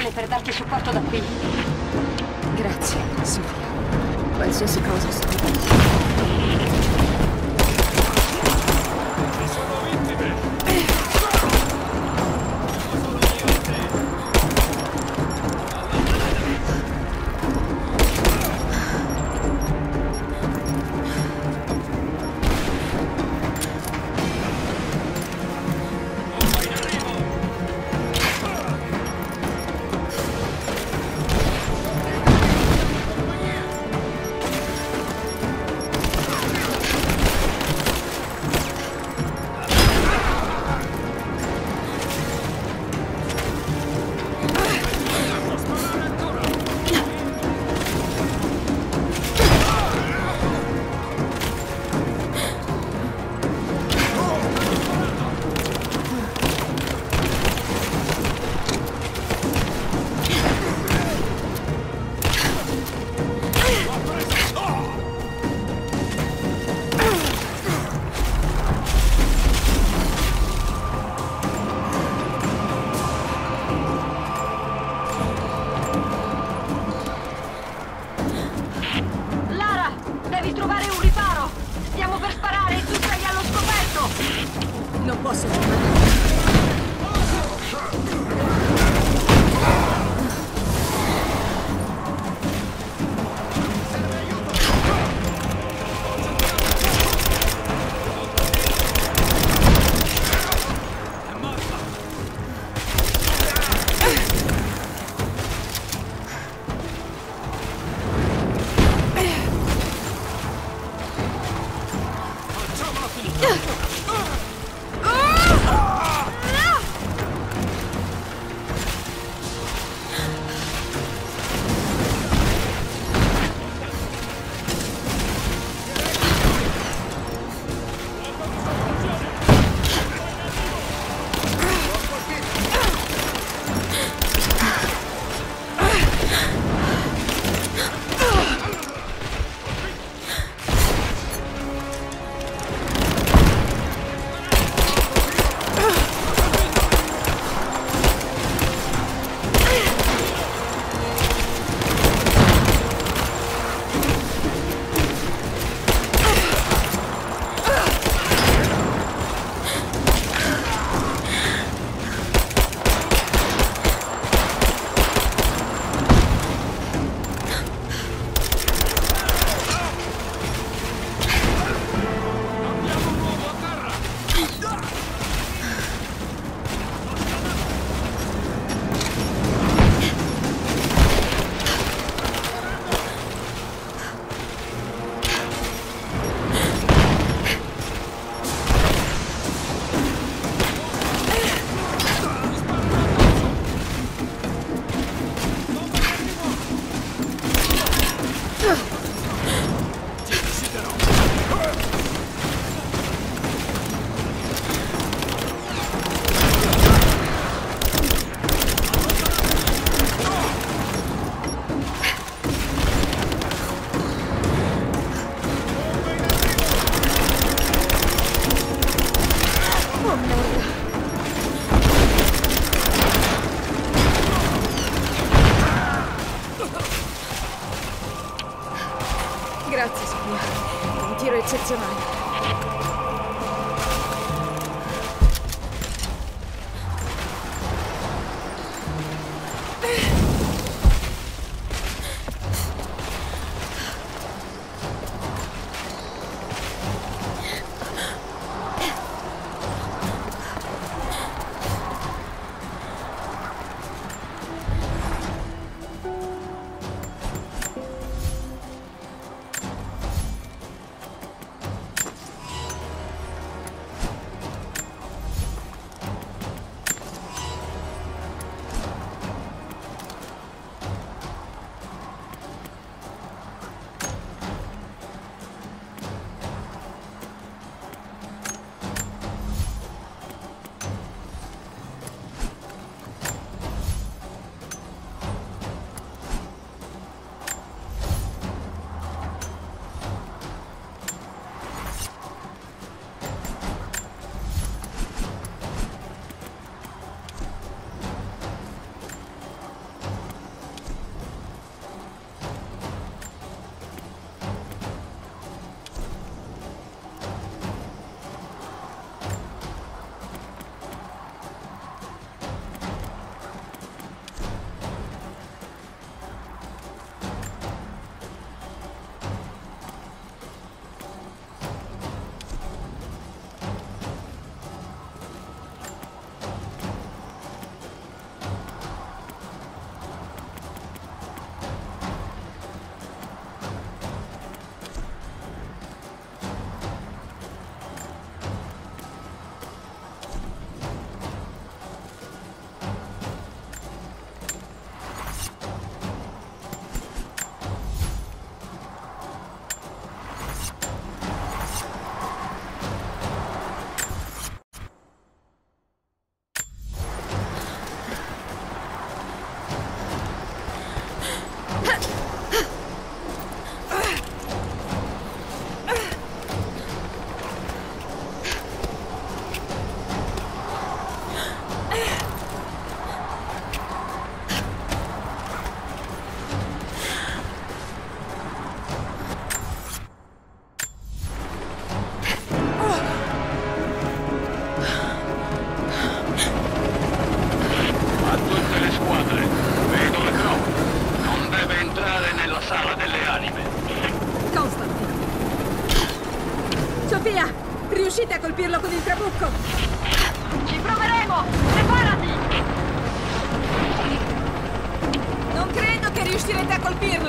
stazione per darti supporto da qui. Grazie, Sofia. Qualsiasi cosa sarà.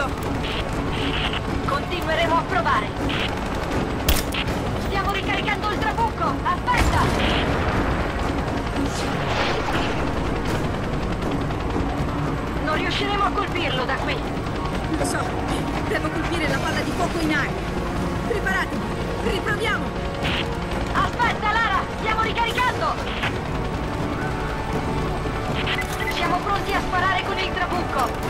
sicuro. Continueremo a provare. Stiamo ricaricando il trabucco. Aspetta! Non riusciremo a colpirlo da qui. Lo so. Devo colpire la palla di fuoco in aria. Preparatevi. Riproviamo. Aspetta, Lara. Stiamo ricaricando. Siamo pronti a sparare con il trabucco.